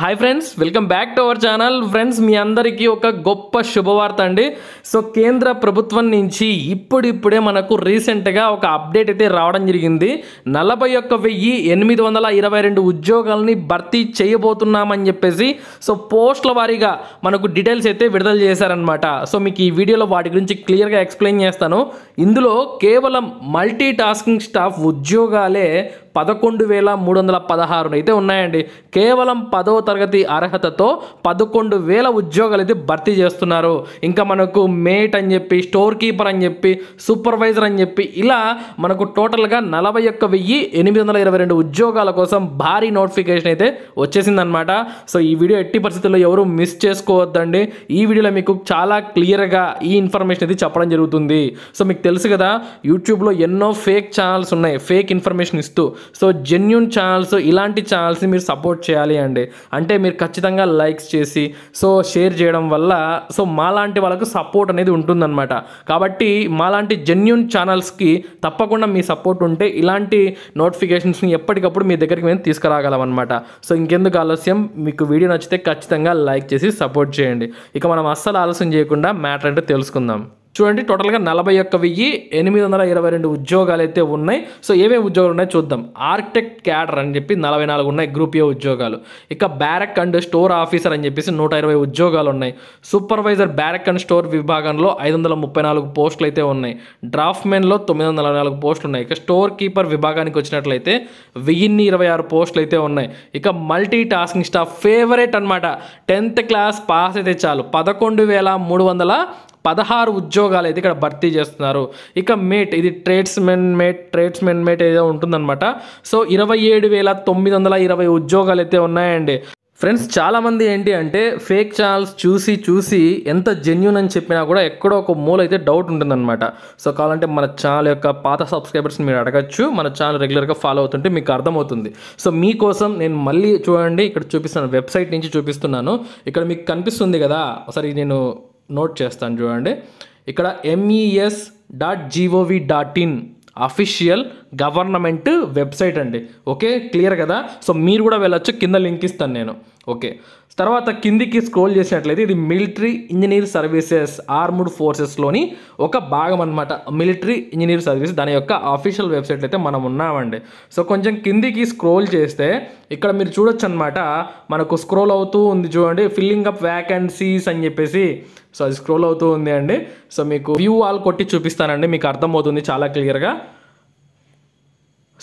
Hi friends welcome back to our channel friends మీ అందరికీ ఒక గొప్ప శుభవార్త అండి. సో కేంద్ర ప్రభుత్వం నుంచి ఇప్పుడిప్పుడే మనకు రీసెంట్గా ఒక అప్డేట్ అయితే రావడం జరిగింది. నలభై ఒక్క వెయ్యి ఎనిమిది వందల ఇరవై రెండు ఉద్యోగాలని భర్తీ చేయబోతున్నామని చెప్పేసి సో పోస్టుల వారీగా మనకు డీటెయిల్స్ అయితే విడుదల చేశారనమాట సో మీకు ఈ వీడియోలో వాటి గురించి క్లియర్గా ఎక్స్ప్లెయిన్ చేస్తాను. ఇందులో కేవలం మల్టీ టాస్కింగ్ స్టాఫ్ ఉద్యోగాలే పదకొండు వేల మూడు వందల పదహారు అయితే ఉన్నాయండి. కేవలం పదో తరగతి అర్హతతో పదకొండు వేల ఉద్యోగాలు అయితే భర్తీ చేస్తున్నారు. ఇంకా మనకు మేట్ అని చెప్పి స్టోర్ కీపర్ అని చెప్పి సూపర్వైజర్ అని చెప్పి ఇలా మనకు టోటల్గా నలభై ఒక్క వెయ్యి ఎనిమిది వందల ఇరవై రెండు ఉద్యోగాల కోసం భారీ నోటిఫికేషన్ అయితే వచ్చేసిందనమాట సో ఈ వీడియో ఎట్టి పరిస్థితుల్లో ఎవరు మిస్ చేసుకోవద్దండి. ఈ వీడియోలో మీకు చాలా క్లియర్గా ఈ ఇన్ఫర్మేషన్ అయితే చెప్పడం జరుగుతుంది. సో మీకు తెలుసు కదా యూట్యూబ్లో ఎన్నో ఫేక్ ఛానల్స్ ఉన్నాయి. ఫేక్ ఇన్ఫర్మేషన్ ఇస్తూ సో జెన్యున్ ఛానల్స్ ఇలాంటి ఛానల్స్ని మీరు సపోర్ట్ చేయాలి అండి. అంటే మీరు ఖచ్చితంగా లైక్స్ చేసి సో షేర్ చేయడం వల్ల సో మాలాంటి వాళ్ళకు సపోర్ట్ అనేది ఉంటుందన్నమాట. కాబట్టి మాలాంటి జెన్యున్ ఛానల్స్కి తప్పకుండా మీ సపోర్ట్ ఉంటే ఇలాంటి నోటిఫికేషన్స్ని ఎప్పటికప్పుడు మీ దగ్గరికి మేము తీసుకురాగలం అనమాట సో ఇంకెందుకు ఆలస్యం? మీకు వీడియో నచ్చితే ఖచ్చితంగా లైక్ చేసి సపోర్ట్ చేయండి. ఇక మనం అస్సలు ఆలస్యం చేయకుండా మ్యాటర్ అంటే తెలుసుకుందాం. చూడండి టోటల్గా నలభై ఒక్క వెయ్యి ఎనిమిది వందల ఇరవై రెండు ఉద్యోగాలు అయితే ఉన్నాయి. సో ఏమేమి ఉద్యోగాలు ఉన్నాయి చూద్దాం. ఆర్కిటెక్ట్ క్యాడర్ అని చెప్పి నలభై నాలుగు ఉన్నాయి గ్రూప్ ఏ ఉద్యోగాలు. ఇక బ్యారక్ అండ్ స్టోర్ ఆఫీసర్ అని చెప్పేసి నూట ఇరవై ఉద్యోగాలు ఉన్నాయి. సూపర్వైజర్ బ్యారక్ అండ్ స్టోర్ విభాగంలో ఐదు వందల ముప్పై నాలుగు పోస్టులు అయితే ఉన్నాయి. డ్రాఫ్ట్మెన్లో తొమ్మిది వందల నాలుగు పోస్టులు ఉన్నాయి. ఇక స్టోర్ కీపర్ విభాగానికి వచ్చినట్లయితే వెయ్యిన్ని ఇరవై ఆరు పోస్టులు అయితే ఉన్నాయి. ఇక మల్టీ టాస్కింగ్ స్టాఫ్ ఫేవరెట్ అనమాట టెన్త్ క్లాస్ పాస్ అయితే చాలు. పదకొండు వేల మూడు వందల పదహారు ఉద్యోగాలు అయితే ఇక్కడ భర్తీ చేస్తున్నారు. ఇక మేట్ ఇది ట్రేడ్స్మెన్ మేట్ ట్రేడ్స్మెన్ మేట్ ఏదో ఉంటుందన్నమాట. సో ఇరవై ఏడు వేల తొమ్మిది వందల ఇరవై ఉద్యోగాలు అయితే ఉన్నాయండి. ఫ్రెండ్స్ చాలామంది ఏంటి అంటే ఫేక్ ఛానల్స్ చూసి చూసి ఎంత జెన్యున్ అని చెప్పినా కూడా ఎక్కడో ఒక మూల అయితే డౌట్ ఉంటుందన్నమాట. సో కావాలంటే మన ఛానల్ యొక్క పాత సబ్స్క్రైబర్స్ని మీరు అడగచ్చు. మన ఛానల్ రెగ్యులర్గా ఫాలో అవుతుంటే మీకు అర్థమవుతుంది. సో మీకోసం నేను మళ్ళీ చూడండి. ఇక్కడ చూపిస్తున్నాను వెబ్సైట్ నుంచి చూపిస్తున్నాను. ఇక్కడ మీకు కనిపిస్తుంది కదా. ఒకసారి నేను నోట్ చేస్తాను చూడండి. ఇక్కడ MES dot GOV dot in official government website అండి. ఓకే? క్లియర్ కదా? సో మీరు కూడా వెళ్ళొచ్చు. కింద లింక్ ఇస్తాను నేను. ఓకే. తర్వాత కిందికి స్క్రోల్ చేసినట్లయితే ఇది మిలిటరీ ఇంజనీర్ సర్వీసెస్ ఆర్ముడ్ ఫోర్సెస్లోని ఒక భాగం అనమాట మిలిటరీ ఇంజనీర్ సర్వీస్ దాని యొక్క అఫీషియల్ వెబ్సైట్ అయితే మనం ఉన్నామండి. సో కొంచెం కిందికి స్క్రోల్ చేస్తే ఇక్కడ మీరు చూడొచ్చు అనమాట మనకు స్క్రోల్ అవుతూ ఉంది చూడండి. ఫిల్లింగ్ అప్ వ్యాకెన్సీస్ అని చెప్పేసి. సో అది స్క్రోల్ అవుతూ ఉంది అండి. సో మీకు వ్యూ ఆల్ కొట్టి చూపిస్తానండి. మీకు అర్థమవుతుంది చాలా క్లియర్గా.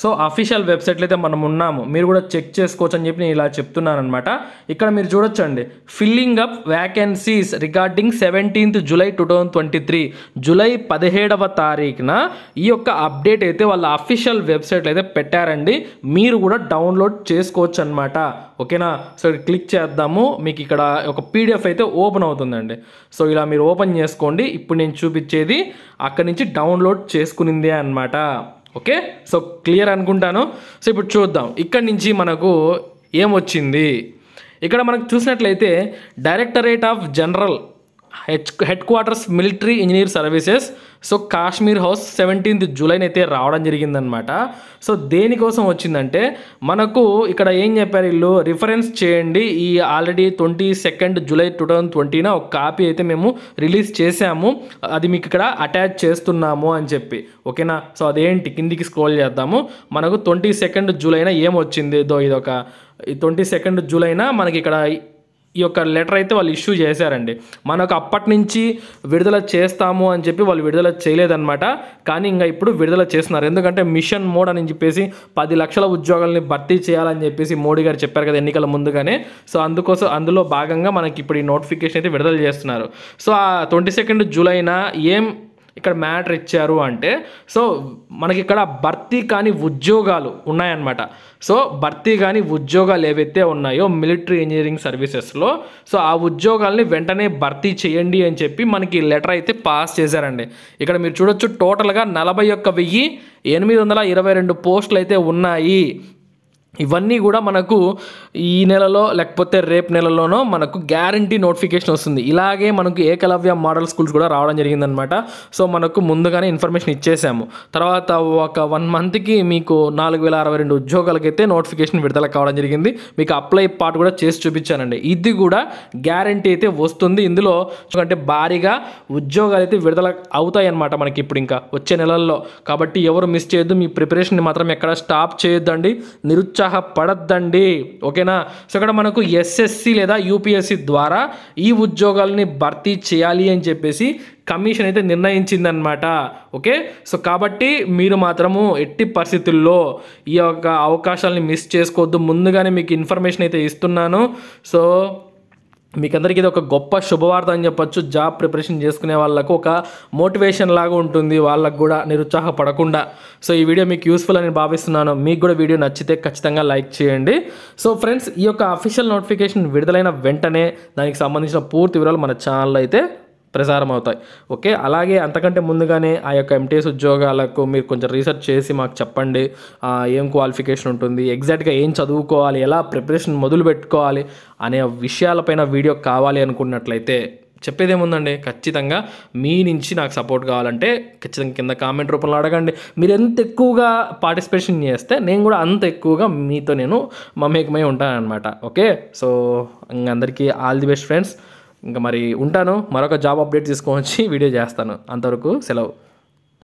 సో అఫీషియల్ వెబ్సైట్లో అయితే మనం ఉన్నాము. మీరు కూడా చెక్ చేసుకోవచ్చు అని చెప్పి నేను ఇలా చెప్తున్నాను అనమాట ఇక్కడ మీరు చూడొచ్చండి. Filling up vacancies regarding seventeenth July two thousand twenty three July పదిహేడవ తారీఖున ఈ యొక్క అప్డేట్ అయితే వాళ్ళ అఫీషియల్ వెబ్సైట్లో అయితే పెట్టారండి. మీరు కూడా డౌన్లోడ్ చేసుకోవచ్చు అనమాట ఓకేనా? సో క్లిక్ చేద్దాము. మీకు ఇక్కడ ఒక పీడిఎఫ్ అయితే ఓపెన్ అవుతుందండి. సో ఇలా మీరు ఓపెన్ చేసుకోండి. ఇప్పుడు నేను చూపించేది అక్కడి నుంచి డౌన్లోడ్ చేసుకునిందే అనమాట ఓకే? సో క్లియర్ అనుకుంటాను. సో ఇప్పుడు చూద్దాం. ఇక్కడి నుంచి మనకు ఏమొచ్చింది? ఇక్కడ మనకు చూసినట్లయితే directorate of general head headquarters military engineer services. So Kashmir house seventeenth జూలైన్ అయితే రావడం జరిగిందనమాట సో దేనికోసం వచ్చిందంటే మనకు ఇక్కడ ఏం చెప్పారు వీళ్ళు? రిఫరెన్స్ చేయండి. ఈ already twenty second July two thousand ట్వంటీన ఒక కాపీ అయితే మేము రిలీజ్ చేసాము అది మీకు ఇక్కడ అటాచ్ చేస్తున్నాము అని చెప్పి. ఓకేనా? సో అదేంటి? కిందికి స్క్రోల్ చేద్దాము. మనకు ట్వంటీ సెకండ్ జూలైన ఏమొచ్చింది దో ఇదొక ట్వంటీ సెకండ్ జూలైన మనకి ఇక్కడ ఈ యొక్క లెటర్ అయితే వాళ్ళు ఇష్యూ చేశారండి. మనకు అప్పటి నుంచి విడుదల చేస్తాము అని చెప్పి వాళ్ళు విడుదల చేయలేదన్నమాట. కానీ ఇంకా ఇప్పుడు విడుదల చేస్తున్నారు. ఎందుకంటే మిషన్ మోడ్ అని చెప్పేసి పది లక్షల ఉద్యోగాలని భర్తీ చేయాలని చెప్పేసి మోడీ గారు చెప్పారు కదా ఎన్నికల ముందుగానే. సో అందుకోసం అందులో భాగంగా మనకి ఇప్పుడు ఈ నోటిఫికేషన్ అయితే విడుదల చేస్తున్నారు. సో ఆ ట్వంటీ సెకండ్ జూలైన ఏం ఇక్కడ మ్యాటర్ ఇచ్చారు అంటే సో మనకి ఇక్కడ భర్తీ కాని ఉద్యోగాలు ఉన్నాయన్నమాట. సో భర్తీ కాని ఉద్యోగాలు ఏవైతే ఉన్నాయో మిలిటరీ ఇంజనీరింగ్ సర్వీసెస్లో సో ఆ ఉద్యోగాల్ని వెంటనే భర్తీ చేయండి అని చెప్పి మనకి లెటర్ అయితే పాస్ చేశారండి. ఇక్కడ మీరు చూడొచ్చు టోటల్గా నలభై ఒక్క వెయ్యి ఎనిమిది వందల ఇరవై రెండు పోస్టులు అయితే ఉన్నాయి. ఇవన్నీ కూడా మనకు ఈ నెలలో లేకపోతే రేపు నెలలోనో మనకు గ్యారంటీ నోటిఫికేషన్ వస్తుంది. ఇలాగే మనకు ఏకలవ్య మోడల్ స్కూల్స్ కూడా రావడం జరిగిందనమాట సో మనకు ముందుగానే ఇన్ఫర్మేషన్ ఇచ్చేసాము. తర్వాత ఒక వన్ మంత్కి మీకు నాలుగు వేల అరవై రెండు ఉద్యోగాలకైతే నోటిఫికేషన్ విడుదల కావడం జరిగింది. మీకు అప్లై పార్ట్ కూడా చేసి చూపించానండి. ఇది కూడా గ్యారంటీ అయితే వస్తుంది. ఇందులో అంటే భారీగా ఉద్యోగాలు అయితే విడుదల అవుతాయి అన్నమాట మనకి ఇప్పుడు ఇంకా వచ్చే నెలల్లో. కాబట్టి ఎవరు మిస్ చేయొద్దు. మీ ప్రిపరేషన్ మాత్రం ఎక్కడ స్టాప్ చేయొద్దండి. నిరుత్సాహపడద్దండి ఓకేనా? సో ఇక్కడ మనకు ఎస్ఎస్సి లేదా యూపీఎస్సి ద్వారా ఈ ఉద్యోగాలని భర్తీ చేయాలి అని చెప్పేసి కమిషన్ అయితే నిర్ణయించిందనమాట ఓకే? సో కాబట్టి మీరు మాత్రము ఎట్టి పరిస్థితుల్లో ఈ యొక్క అవకాశాలని మిస్ చేసుకోవద్దు. ముందుగానే మీకు ఇన్ఫర్మేషన్ అయితే ఇస్తున్నాను. సో మీకు అందరికీ ఇది ఒక గొప్ప శుభవార్త అని చెప్పొచ్చు. జాబ్ ప్రిపరేషన్ చేసుకునే వాళ్ళకు ఒక మోటివేషన్ లాగా ఉంటుంది. వాళ్ళకు కూడా నిరుత్సాహపడకుండా. సో ఈ వీడియో మీకు యూస్ఫుల్ అని భావిస్తున్నాను. మీకు కూడా వీడియో నచ్చితే ఖచ్చితంగా లైక్ చేయండి. సో ఫ్రెండ్స్ ఈ యొక్క అఫీషియల్ నోటిఫికేషన్ విడుదలైన వెంటనే దానికి సంబంధించిన పూర్తి వివరాలు మన ఛానల్లో అయితే ప్రసారం అవుతాయి ఓకే? అలాగే అంతకంటే ముందుగానే ఆ యొక్క ఎంటీఎస్ ఉద్యోగాలకు మీరు కొంచెం రీసెర్చ్ చేసి మాకు చెప్పండి. ఏం క్వాలిఫికేషన్ ఉంటుంది? ఎగ్జాక్ట్గా ఏం చదువుకోవాలి? ఎలా ప్రిపరేషన్ మొదలు పెట్టుకోవాలి? అనే విషయాలపైన వీడియో కావాలి అనుకున్నట్లయితే చెప్పేది ఏముందండి? ఖచ్చితంగా మీ నుంచి నాకు సపోర్ట్ కావాలంటే ఖచ్చితంగా కింద కామెంట్ రూపంలో అడగండి. మీరు ఎంత ఎక్కువగా పార్టిసిపేషన్ చేస్తే నేను కూడా అంత ఎక్కువగా మీతో నేను మమేకమై ఉంటానన్నమాట. ఓకే? సో అందరికీ ఆల్ ది బెస్ట్ ఫ్రెండ్స్. ఇంకా మరి ఉంటాను. మరొక జాబ్ అప్డేట్ తీసుకొని వచ్చి వీడియో చేస్తాను. అంతవరకు సెలవు.